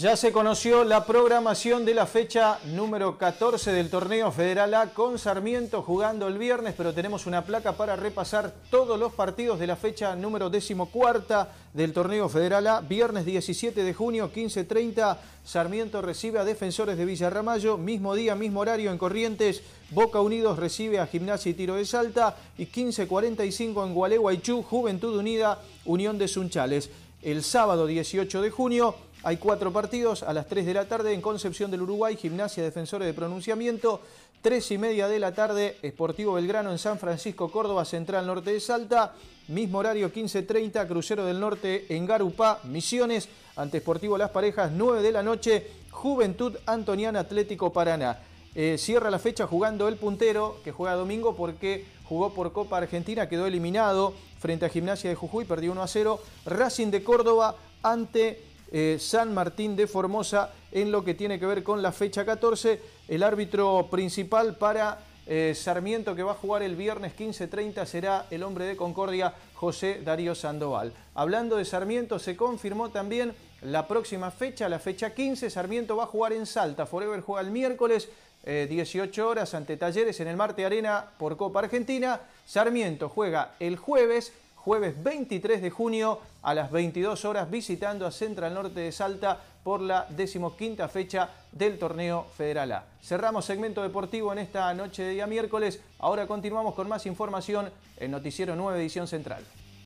Ya se conoció la programación de la fecha número 14 del torneo Federal A con Sarmiento jugando el viernes, pero tenemos una placa para repasar todos los partidos de la fecha número decimocuarta del torneo Federal A. Viernes 17 de junio, 15.30, Sarmiento recibe a Defensores de Villarramayo, mismo día, mismo horario en Corrientes, Boca Unidos recibe a Gimnasia y Tiro de Salta y 15.45 en Gualeguaychú, Juventud Unida, Unión de Sunchales. El sábado 18 de junio hay cuatro partidos a las 3 de la tarde en Concepción del Uruguay, Gimnasia Defensores de Pronunciamiento. 3 y media de la tarde, Esportivo Belgrano en San Francisco, Córdoba, Central Norte de Salta. Mismo horario 15.30, Crucero del Norte en Garupá, Misiones. Ante Esportivo Las Parejas, 9 de la noche, Juventud Antoniana Atlético Paraná. Eh, cierra la fecha jugando el puntero, que juega domingo porque jugó por Copa Argentina, quedó eliminado frente a Gimnasia de Jujuy, perdió 1 a 0. Racing de Córdoba ante eh, San Martín de Formosa en lo que tiene que ver con la fecha 14. El árbitro principal para eh, Sarmiento que va a jugar el viernes 15.30 será el hombre de Concordia, José Darío Sandoval. Hablando de Sarmiento, se confirmó también la próxima fecha, la fecha 15. Sarmiento va a jugar en Salta. Forever juega el miércoles, 18 eh, horas ante Talleres en el Marte Arena por Copa Argentina. Sarmiento juega el jueves jueves 23 de junio a las 22 horas visitando a Central Norte de Salta por la decimoquinta fecha del torneo Federal A. Cerramos segmento deportivo en esta noche de día miércoles. Ahora continuamos con más información en Noticiero 9 Edición Central.